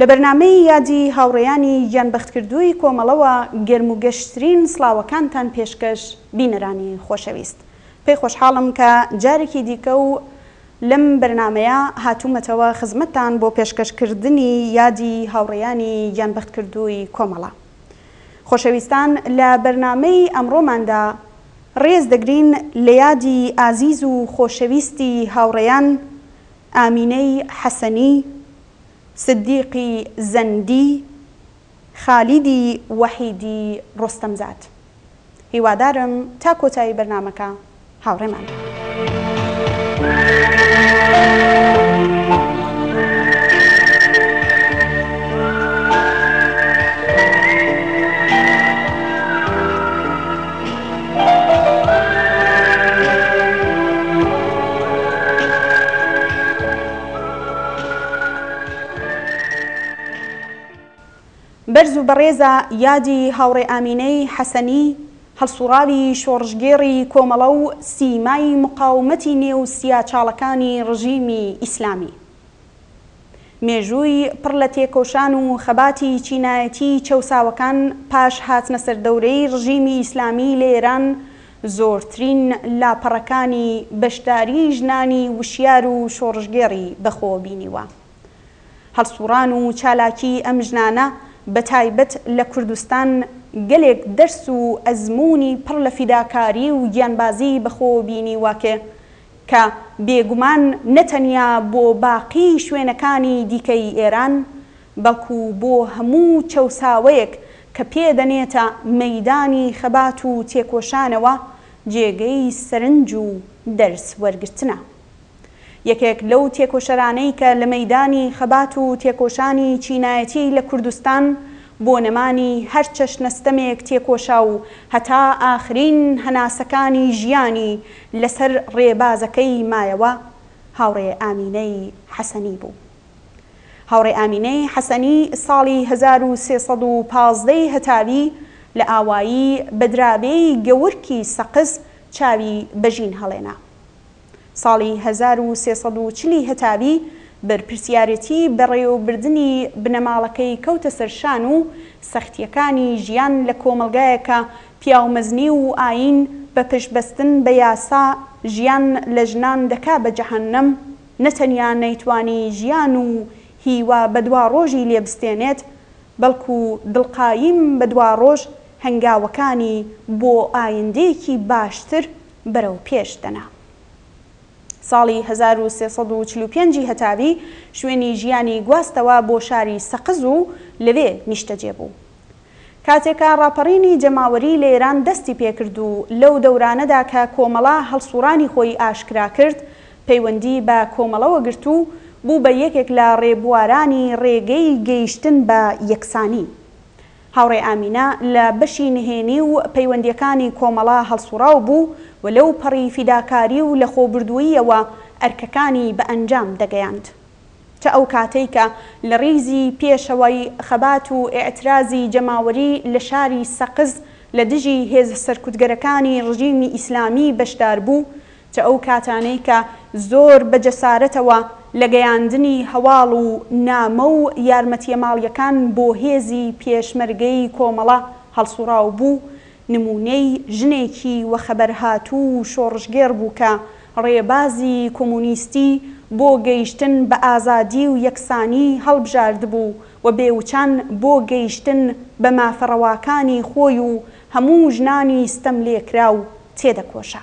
لە بەرنامەی یادی هاوڕێیانی گیان بەختکردووی کۆمەڵەوە گەرموگەشترین سڵاوەکانتان پێشکەش بینەرانی خۆشەویست پێی خۆشحاڵم کە جارێکی دیکە و لەم بەرنامەیە هاتوومەتەوە خزمەتتان بۆ پێشکەش کردنی یادی هاوڕێیانی گیان بەختکردووی کۆمەڵە خۆشەویستان لە بەرنامەی ئەمڕۆماندا ڕێز دەگرین لە یادی ئازیز و خۆشەویستی هاوڕێیان ئامینەی حەسەنی، سدیقی زەندی، خالیدی وەحیدی ڕۆستەمزاد. هیوادارم تا کۆتایی بەرنامەکە هاوڕێمان بن. بەرز و بەڕێزە یادی هاوڕێ ئامینەی حەسەنی، هەڵسوڕاوی شۆڕشگێڕی کۆمەڵە و سیمای مقاومەتی نێو سیاچاڵەکانی ڕژیمی ئیسلامی. مێژووی پڕ لە تێکۆشان و خەباتی چینایەتیی چەوساوەکان پاش هاتنە سەر دەورەی ڕژیمی ئیسلامیی لە ئێران، زۆرترین لاپەڕەکانی بەشداریی ژنانی وشیار و شۆڕشگێڕی بە خۆوە بینیوە. هەڵسووڕان و چالاکیی ئەم ژنانە بە تایبەت لە کوردستان گەلێک دەرس و ئەزموونی پڕ لە فیداکاریی و گیانبازیی بە خۆوە بینیوە کە کە بێگومان نە تەنیا بۆ باقی شوێنەکانی دیکەی ئێران، بەڵکو بۆ هەموو چەوساوەیەک کە پێ دەنێتە مەیدانی خەبات و تێکۆشانەوە، جێگەی سەرنج و دەرس وەرگرتنە. یەکێک لەو تێکۆشەرانەی کە لە مەیدانی خەبات و تێکۆشانی چینایەتی لە کوردستان بۆ نەمانی هەر چەشنە ستەمێک تێکۆشا و هەتا ئاخرین هەناسەکانی ژیانی لەسەر ڕێبازەکەی مایەوە هاوڕێ ئامینەی حەسەنی بوو. هاوڕێ ئامینەی حەسەنی ساڵی هەزار و سێ سەد و پازدە ی هەتاوی لە ئاوایی بەدرابێی گەورکی سەقز چاوی بە ژین هەڵێنا. ساڵی هەزار و سێ سەد و چل ی هەتاوی بەرپرسیارێتی بەڕێوەبردنی بنەماڵەکەی کەوتە سەر شان و سەختییەکانی ژیان لە کۆمەڵگایەکە پیاومەزنی و ئایین بە پشت بەستن بە یاسا ژیان لە ژنان دەکا بە جەهەننەم، نە تەنیا نەیتوانی ژیان و هیوا بە دواڕۆژی لێ بستێنێت، بەڵکو دڵقایم بە دواڕۆژ هەنگاوەکانی بۆ ئایندەیەکی باشتر بەرەو پێش دەنا. ساڵی هەزار و سێ سەد و چل و پێنج ی هەتاوی شوێنی ژیانی گواستەوە بۆ شاری سەقز و لەوێ نیشتەجێ بوو. کاتێک کە ڕاپەڕینی جەماوەری لە ئێران دەستی پێ کرد و لەو دەورانەدا کە کۆمەڵە هەڵسووڕانی خۆی ئاشکرا کرد، پەیوەندی بە کۆمەڵەوە گرت و بوو بە یەکێک لە ڕێبوارانی ڕێگەی گەیشتن بە یەکسانی. هاوڕێ ئامینە لە بەشی نهێنی و پەیوەندییەکانی کۆمەڵە هەڵسووڕاو بوو و لەو پەڕی فیداکاری و لەخۆبردووییەوە ئەرکەکانی بە ئەنجام دەگەیاند. تا ئەو کاتەی کە لە ڕیزی پێشەوای خەبات و ئیعترازی جەماوەری لە شاری سەقز لە دژی هێزە سەرکوتگەرەکانی ڕژیمی ئیسلامی بەشدار بوو، تا ئەو کاتانەی کە زۆر بە جەسارەتەوە لە گەیاندنی هەواڵ و نامە و یارمەتیە ماڵیەکان بۆ هێزی پێشمەرگەی کۆمەڵە هەڵسوڕاو بوو، نموونەی ژنێکی وەخەبەرهاتوو و شۆڕشگێڕ بوو کە ڕێبازی کۆمۆنیستی بۆ گەیشتن بە ئازادی و یەکسانی هەڵبژاردبوو و بێوچان بۆ گەیشتن بە مافە ڕەواکانی خۆی و هەموو ژنانی ستەملێکراو تێدەکۆشا.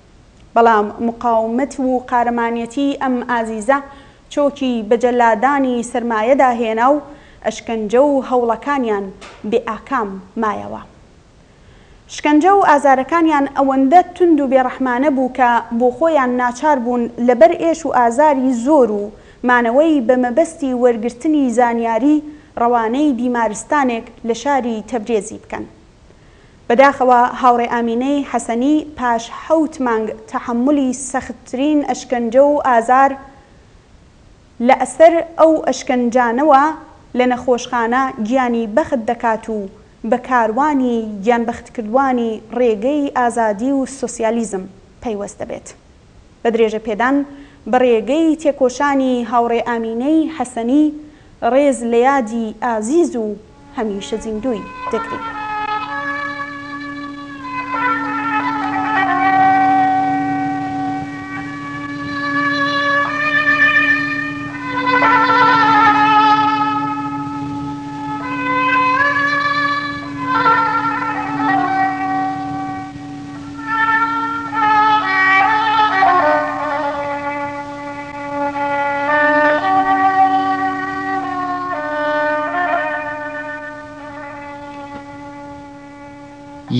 بەڵام مقاومەت و قارەمانیەتیی ئەم ئازیزە چۆکی بە جەلادانی سەرمایەدا هێنا و ئەشکەنجە و هەوڵەکانیان بێ ئاکام مایەوە. شکەنجە و ئازارەکانیان ئەوەندە توند و بێڕەحمانە بوو کە بۆ خۆیان ناچار بوون لە بەر ئێش و ئازاری زۆر و مانەوەی بە مەبەستی وەرگرتنی زانیاری ڕەوانەی بیمارستانێک لە شاری تەبرێزی بکەن بەداخەوە هاوڕێ ئامینەی حەسەنی پاش حەوت مانگ تەحەمولی سەختترین ئەشکەنجە و ئازار لە ئەسەر ئەو ئەشکەنجانەوە لە نەخۆشخانە گیانی بەخت دەکات و بە کاروانی گیانبەختکردوانی ڕێگەی ئازادی و سۆسیالیزم پەیوەست دەبێت. بە درێژە پێدان بە ڕێگەی تێکۆشانی هاوڕێ ئامینەی حەسەنی ڕێز لە یادی ئازیز و هەمیشە زیندووی دەگرین.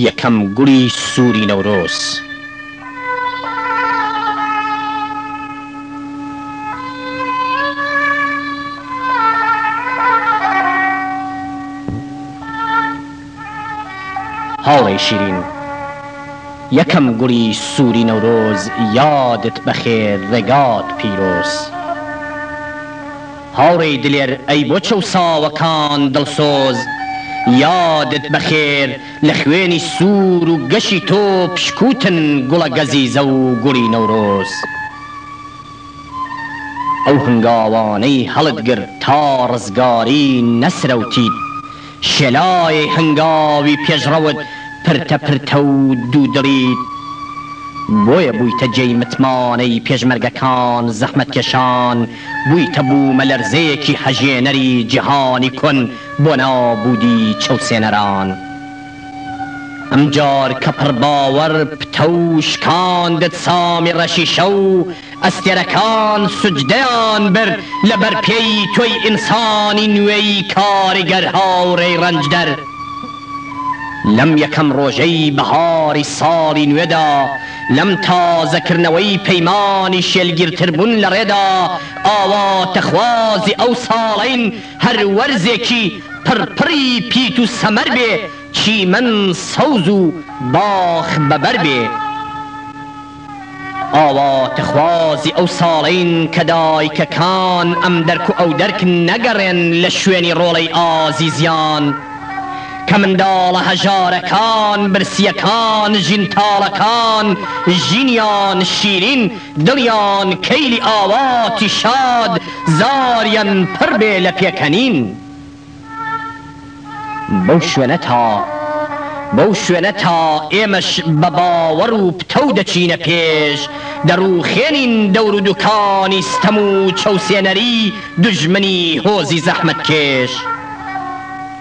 یەکەم گوڵی سووری نەورۆز. هاوڕێی شیرین. یەکەم گوڵی سووری نەورۆز یادت بەخێر ڕێگات پیرۆز. هاوڕێی دلێر ئەی بۆ چەوساوە کان دڵسۆز یادت بەخێر لە خوێنی سوور و گەشی تۆ پشکووتن گوڵە گەزیزە و گوڵی نەورۆز. ئەو هەنگاوانەی هەڵت گرت تا ڕزگاری نەسرەوتیت شێلای هەنگاوی پێشڕەوت پرتە پرتە و دوودڵیت، بۆیە بوویتە جێی متمانەی پێشمەرگەکان، زەحمەتکێشان، بوویتە بوومەلەرزەیەکی هەژێنەری جیهانی کۆن بۆ نابوودی چەوسێنەران. ئەمجار کە پڕباوەڕ پتەو شکاندت سامی ڕەشی شەو، ئەستێرەکان سوجدەیان برد لەبەر پێی تۆی ئینسانی نوێی کاریگەر هاوڕێی ڕەنجدەر لەم یەکەم ڕۆژەی بەهاری ساڵی نوێدا لەم تازە کردنەوەی پەیمانی شێلگیرتر بوون لەڕێدا ئاواتەخوازی ئەو ساڵەین هەر وەرزێکی پڕ پڕی پیت و سەمەر بێ چیمەن سەوز و باخ بەبەر بێ. ئاواتخوازی ئەو ساڵەین کە دایکەکان ئەم دەرک و ئەو دەرک نەگەڕێن لە شوێنی ڕۆڵەی ئازیزیان کە منداڵە هەژارەکان، برسییەکان، ژن تاڵەکان، ژنیان شیرین، دڵیان کەیلی ئاواتی شاد، زاریان پڕ بێ لە پێکەنین. بەو شوێنە تا بەو شوێنە تا ئێمەش بە باوەڕ و پتەو دەچینە پێش، دەڕووخێنین دەورودوکانی ستەم و چەوسێنەری دوژمنی هۆزی زەحمەتکێش.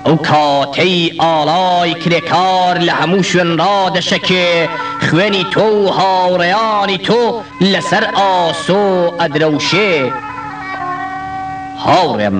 ئەو کاتەی ئاڵای کرێکار لە هەموو شوێنڕا دەشەکێ، خوێنی تۆ و هاوڕێیانی تۆ لەسەر ئاسۆ ئەدرەوشێ. هاوڕێم!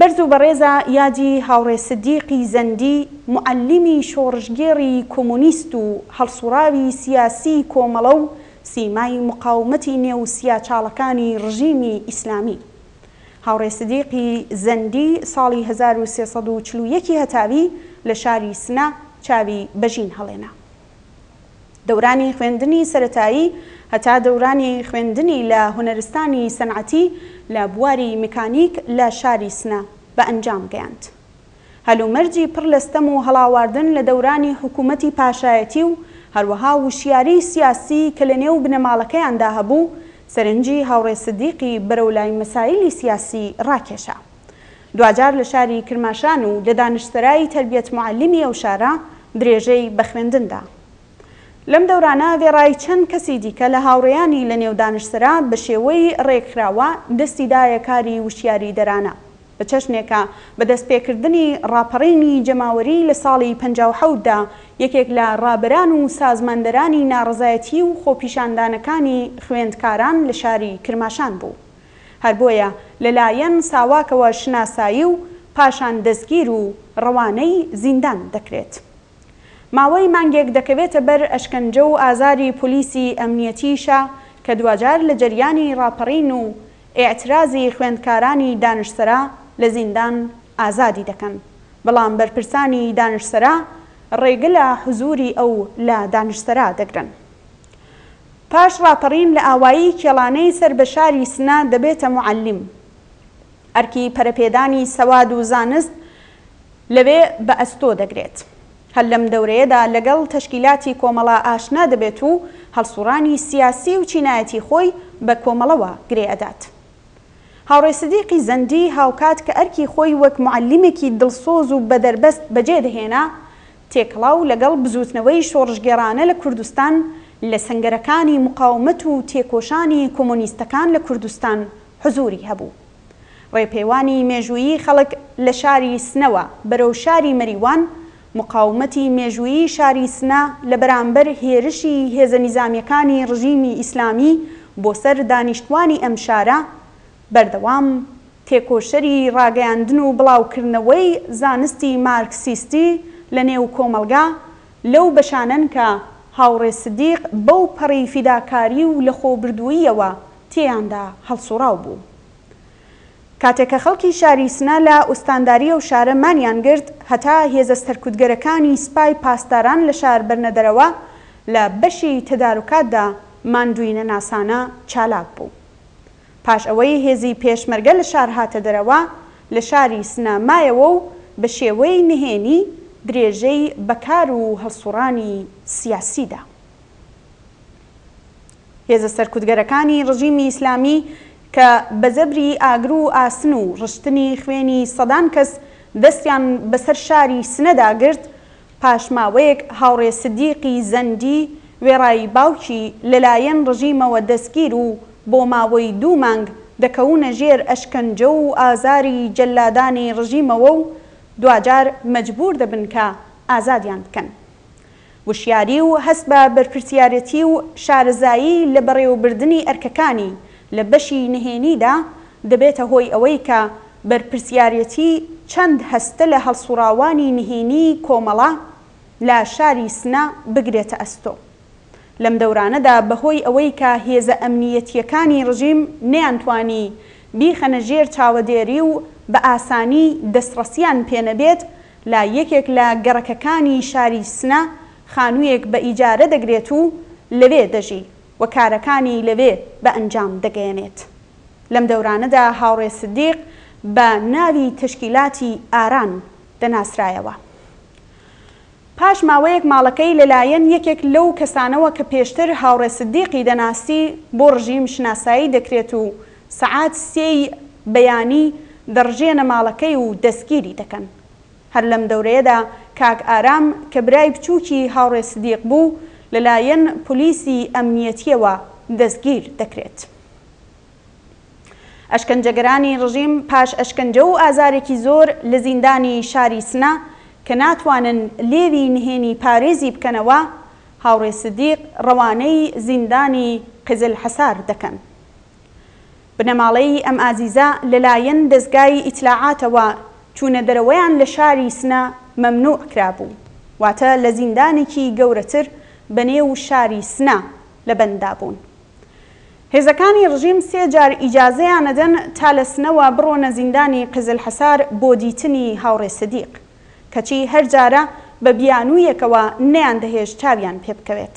بەرز و بەڕێزە یادی هاوڕێ سدیقی زەندی موعەلیمی شۆڕشگێڕی کۆمۆنیست و هەڵسوڕاوی سیاسیی کۆمەڵە و سیمای موقاومەتی نێو سیاچاڵەکانی ڕژیمی ئیسلامی. هاوڕێ سدیقی زەندی ساڵی هەزار و سێ سەد و چل و یەک ی هەتاوی لە شاری سنە چاوی بە ژین هەڵێنا. دەورانی خوێندنی سەرەتایی هەتا دەورانی خوێندنی لە هونەرستانی سەنعەتی لە بواری میکانیک لە شاری سنە بە ئەنجام گەیاند. هەلومەرجی پڕ لە ستەم و هەڵاواردن لە دەورانی حکوومەتی پاشایەتی و هەروەها وشیاریی سیاسی کە لە نێو بنەماڵەکەیاندا هەبوو، سەرنجی هاوڕێ سدیقی بەرەو لای مەسایلی سیاسی ڕاکێشا. دواجار لە شاری کرماشان و لە دانشسەرای تەربیەت موعەلیمی ئەو شارە درێژەی بە خوێندن دا. لەم دەورانە وێڕای چەند کەسی دیکە لە هاوڕێیانی لە نێو دانشسەرا بە شێوەی ڕێکخراوە دەستی دایە کاری وشیاریدەرانە، بە چەشنێکە بە دەستپێکردنی ڕاپەڕینی جەماوەری لە ساڵی پەنجا و حەوت دا یەکێک لە ڕابەران و سازماندەرانی ناڕەزایەتی و خۆپیشاندانەکانی خوێندکاران لە شاری کرماشان بوو. هەر بۆیە لە لایەن ساواکەوە شناسایی و پاشان دەستگیر و ڕەوانەی زیندان دەکرێت. ماوەی مانگێک دەکەوێتە بەر ئەشکەنجە و ئازاری پۆلیسی ئەمنیەتیشا کە دواجار لە جەریانی ڕاپەڕین و ئیعترازی خوێندکارانی دانشسەرا لە زیندان ئازادی دەکەن بەڵام بەرپرسانی دانشسەرا ڕێگە لە حزوری ئەو لە دانشسەرا دەگرن. پاش ڕاپەڕین لە ئاوایی کێڵانەی سەر بە شاری سنە دەبێتە موعەلیم. ئەرکی پەرەپێدانی سەواد و زانست لەوێ بە ئەستۆ دەگرێت. هەر لەم دەورەیەدا لەگەڵ تەشکیلاتی کۆمەڵە ئاشنا دەبێت و هەڵسوڕانی سیاسی و چینایەتی خۆی بە کۆمەڵەوە گرێ ئەدات. هاوڕێ سدیقی زەندی هاوکات کە ئەرکی خۆی وەک موعەلیمێکی دڵسۆز و بەدەربەست بەجێ دەهێنا، تێکەڵاو لەگەڵ بزووتنەوەی شۆڕشگێڕانە لە کوردستان لە سەنگەرەکانی مقاومەت و تێکۆشانی کۆمۆنیستەکان لە کوردستان حزووری هەبوو. ڕێپێوانی مێژوویی خەڵک لە شاری سنەوە بەرەو شاری مەریوان، مقاومەتی مێژوویی شاری سنە لە بەرامبەر هێرشی هێزە نیزامییەکانی ڕژیمی ئیسلامی بۆ سەر دانیشتووانی ئەم شارە، بەردەوام تێکۆشەری ڕاگەیاندن و بڵاوکردنەوەی زانستی مارکسیستی لە نێو کۆمەڵگا لەو بەشانەن کە هاوڕێ سدیق بەو پەڕی فیداکاری و لەخۆبردووییەوە تێیاندا هەڵسوڕاو بوو. کاتێ کە خەڵکی شاری سنە لە ئوستانداری ئەو شارە مانیان گرت هەتا هێزە سەرکوتگەرەکانی سپای پاسداران لە شار بەرنە دەرەوە لە بەشی تەدارکاتدا ماندووینەناسانە چالاک بوو. پاش ئەوەی هێزی پێشمەرگە لە شار هاتە دەرەوە، لە شاری سنە مایەوە و بە شێوەی نهێنی درێژەی بە کار و هەڵسوڕانی سیاسی دا. هێزە سەرکوتگەرەکانی ڕژیمی ئیسلامی کە بە زەبری ئاگر و ئاسن و ڕشتنی خوێنی سەدان کەس دەستیان بە سەر شاری سنەدا گرت، پاش ماوەیەک هاوڕێ سدیقی زەندی وێڕای باوکی لەلایەن ڕژیمەوە دەستگیر و بۆ ماوەی دوو مانگ دەکەوونە ژێر ئەشکەنجە و ئازاری جەلادانی ڕژیمەوە و دواجار مەجبوور دەبن کە ئازادیان بکەن. وشیاری و هەست بە بەرپرسیارەتی و شارەزایی لە بەڕێوەبردنی ئەرکەکانی لە بەشی نهێنیدا دەبێتە هۆی ئەوەی کە بەرپرسیارێتی چەند هەستە لە هەڵسوڕاوانی نهێنی کۆمەڵە لە شاری سنە بگرێتە ئەستۆ. لەم دەورانەدا بە هۆی ئەوەی کە هێزە ئەمنییەتییەکانی ڕژیم نەیانتوانی بیخەنە ژێر چاوەدێری و بە ئاسانی دەستڕەسیان پێ نەبێت لە یەکێک لە گەڕەکەکانی شاری سنە خانوویەک بە ئیجارە دەگرێت و لەوێ دەژی. و کارەکانی لەوێ بە ئەنجام دەگەیەنێت. لەم دەورانەدا هاوڕێ سدیق بە ناوی تەشکیلاتی ئاران دەناسرایەوە. پاش ماوەیەک ماڵەکەی لەلایەن یەکێک لەو کەسانەوە کە پێشتر هاوڕێ سدیقی دەناسی بۆ ڕژیم شناسایی دەکرێت و سەعات سێی بەیانی دەڕژێنە ماڵەکەی و دەستگیری دەکەن. هەر لەم دەورەیەدا کاک ئارام کە برای بچووکی هاوڕێ سدیق بوو، لەلایەن پۆلیسی ئەمنییەتییەوە دەستگیر دەکرێت. ئەشکەنجەگەرانی ڕژیم پاش ئەشکەنجە و ئازارێکی زۆر لە زیندانی شاری سنە کە ناتوانن لێوی نهێنی پارێزی بکەنەوە، هاوڕێ سدیق ڕەوانەی زیندانی قزلحەسار دەکەن. بنەماڵەی ئەم ئازیزە لەلایەن دەزگای ئیتلاعاتەوە چوونە دەرەوەیان لە شاری سنە مەمنوع کرابوو، واتە لە زیندانێکی گەورەتر بەنێو شاری سنە لە بەنددا بوون. هێزەکانی ڕژیم سێ جار ئیجازەیانەدەن تا لە سنەوە بڕۆنە زیندانی قزلحەسار بۆ دیتنی هاوڕێ سدیق، کەچی هەر جارە بە بیانوویەکەوە نەیاندەهێشت چاویان پێبکەوێت.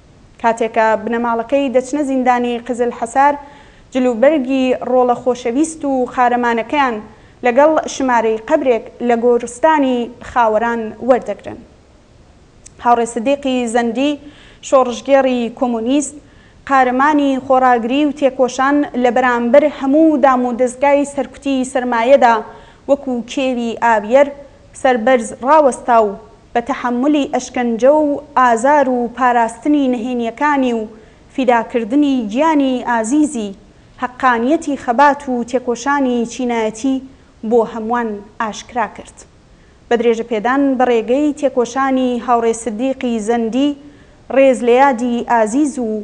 کاتێک کە بنەماڵەکەی دەچنە زیندانی قزل حەسار، جلوبەرگی ڕۆڵە خۆشەویست و قارەمانەکەیان لەگەڵ شمارەی قەبرێک لە گۆرستانی خاوەران وەردەگرن. هاوڕێ سدیقی زەندی، شۆڕشگێڕی کۆمۆنیست، قارەمانی خۆڕاگری و تێکۆشان لە بەرامبەر هەموو دام و دەزگای سەرکوتی سەرمایەدا وەکوو کێوی ئاویەر سەربەرز ڕاوەستا و بە تەحەمولی ئەشکەنجە و ئازار و پاراستنی نهێنیەکانی و فیداکردنی گیانی ئازیزی، هەقانیەتی خەبات و تێکۆشانی چینایەتی بۆ هەموان ئاشکرا کرد. بە درێژە پێدان بە ڕێگەی تێکۆشانی هاوڕێ سدیقی زەندی، ڕێز لە یادی ئازیز و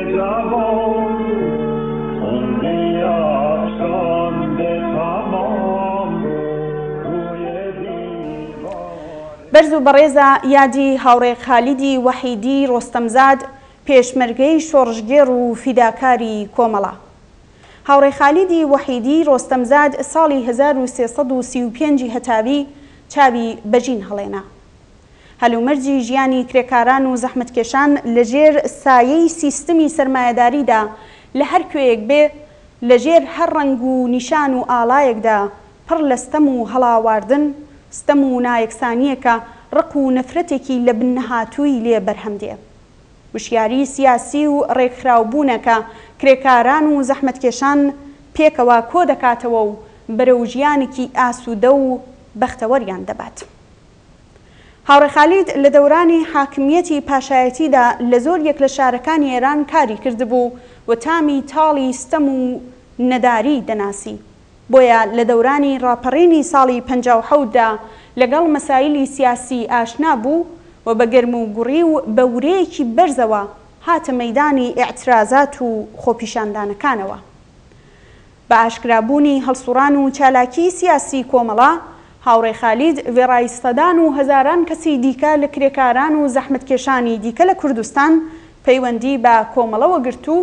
بەرز و بەڕێزە یادی هاوڕێ خالیدی وەحیدی ڕۆستەمزاد پێشمەرگەی شۆڕشگێڕ و فیداکاری کۆمەڵە. هاوڕێ خالیدی وەحیدی ڕۆستەمزاد ساڵی هەزار و سێ سەد و سی و پێنج هەتاوی چاوی بەژین هەڵێنا. هەلومەرجی ژیانی کرێکاران و زەحمەتکێشان لە ژێر سایەی سیستمی سەرمایەداریدا لە هەر کوێیەک بێ، لە ژێر هەر ڕەنگ و نیشان و ئاڵایەکدا پڕ لە ستەم و هەڵاواردن، ستەم و نایەکسانییەکە ڕق و نەفرەتێکی لە بن نەهاتووی لێ بەرهەم دێ. وشیاری سیاسی و ڕێکخراوبوونە کە کرێکاران و زەحمەتکێشان پێکەوە کۆ دەکاتەوە و بەرەو ژیانێکی ئاسوودە و بەختەوەریان دەبات. هاوڕێ خالید لە دەورانی حاکمییەتی پاشایەتیدا لە زۆر یەک لە شارەکانی ئێران کاری کردبوو و تامی تاڵی ستەم و نەداری دەناسی. بۆیە لە دەورانی ڕاپەڕینی ساڵی پەنجا و حەوت دا لەگەڵ مەسایلی سیاسی ئاشنا بوو و بە گەرم و گوڕی و بە ورەیەکی بەرزەوە هاتە مەیدانی ئیعترازات و خۆپیشاندانەکانەوە. بە ئاشکرا بوونی هەڵسوڕان و چالاکیی سیاسی کۆمەڵە، هاوڕێ خالید وێڕای سەدان و هەزاران کەسی دیکە لە کرێکاران و زەحمەتکێشانی دیکە لە کوردستان، پەیوەندی بە کۆمەڵەوە گرت و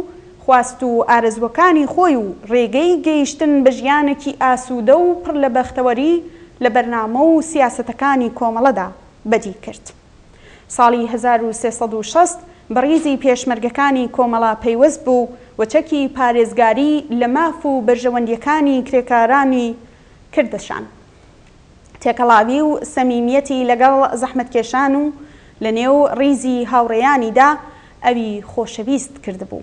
خواست و ئارەزووەکانی خۆی و رێگەی گەیشتن بە ژیانێکی ئاسوودە و پڕ لە بەختەوەری لە بەرنامە و سیاسەتەکانی کۆمەڵەدا بەدی کرد. ساڵی هەزار و سێ سەد و شەست بەڕیزی پێشمەرگەکانی کۆمەڵە پەیوەست بوو و چەکی پارێزگاری لە ماف و بەرژەوەندیەکانی کرێکارانی کردشان تێکەڵاوی و سەمیمیەتی لەگەڵ زەحمەتکێشان و لە نێو ڕیزی هاوڕێیانیدا ئەوی خۆشەویست کردبوو.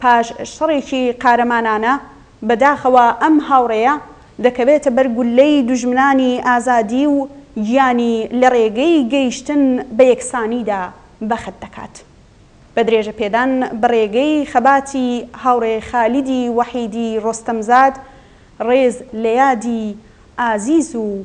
پاش شەڕێکی قارەمانانە، بەداخەوە ئەم هاوڕێیە دەکەوێتە بەر گوللەی دوژمنانی ئازادی و گیانی لە ڕێگەی گەیشتن بە یەکسانیدا بەخت دەکات. بە درێژەپێدان بە ڕێگەی خەباتی هاوڕێ خالیدی وەحیدی ڕۆستەمزاد، ڕێز لە یادی ئازیز و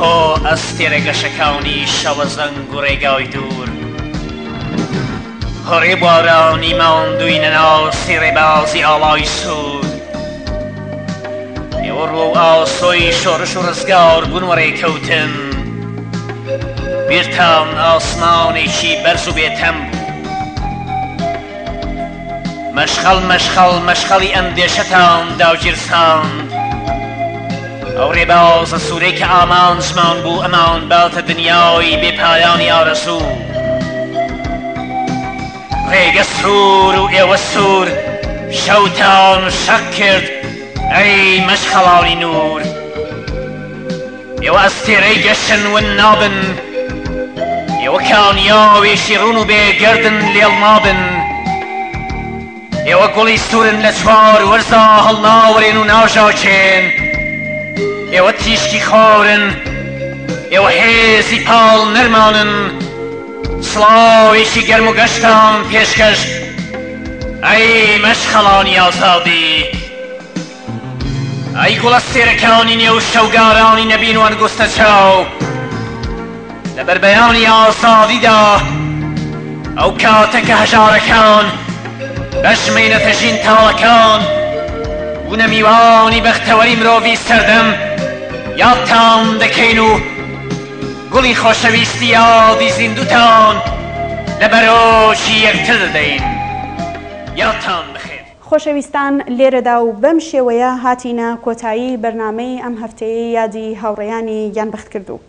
ئۆ ئەستێرە گەشەکانی شەوە زەنگ و ڕێگای دوور هۆڕێ بوارانی ماندووی نەناو سیڕێبازی ئاڵای سوور ئێوە ڕۆ و ئاسۆی شۆڕش و ڕزگار بوون و ڕێکەوتن بیرتان ئاسمانێکی بەرز و بێتەم بوو مەشخەڵ مەشخەڵ مەشخەڵی ئەندێشەتان داگیرساند ئەو ڕێبازە سوورەی کە ئامانجمان بوو ئەمان باتە دنیای بێ پایانی ئارەزوو ڕێگە سوور و ئێوە سوور شەوتان شەق کرد ئەی مەشخەڵانی نوور ئێوە ئەستێرەی گەشن ون نابن ئێوە کانیاوێکی ڕوون و بێ گەردن لێڵ نابن ئێوە گوڵی سوورن لە چوار وەرزا هەڵناوەرێن و ناژاکێن ئێوە تیشکی خاورن ئێوە هێزی پاڵ نەرمانن سڵاوێکی گەرم و گەشتان پێشکەش ئەی مەشخەڵانی ئازادی ئەی گوڵە سێرەکانی نێو شەوگارانی نەبین و ئەنگوستە چاو لە بەربەیانی ئازادیدا ئەو کاتە کە هەژارەکان بەش مەینەتە ژین تاڵەکان بوونە میوانی بەختەوەری مرۆڤی سەردەم یادتان دەکەین و گوڵی خۆشەویستی یادی زیندوتان لە بەرۆکی یەکتر دەدەین یادتان بخێت خۆشەویستان لێرەدا و بەم شێوەیە هاتینە کۆتایی بەرنامەی ئەم هەفتەیەی یادی هاوڕێیانی گیانبەختکردوو.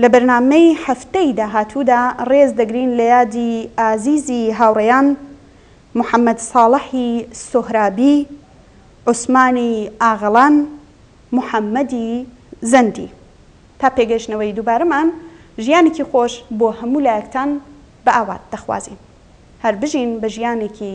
لە بەرنامەی هەفتەی داهاتوودا ڕێز دەگرین لە یادی ئازیزی هاوڕێیان محەمەد ساڵەحی سۆهرابی، عوسمانی ئاغەڵان، محەمەدی زەندی. تا پێگەیشتنەوەی دووبارەمان ژیانێکی خۆش بۆ هەموو لایەکتان بە ئاوات دەخوازین. هەر بژین بە ژیانێکی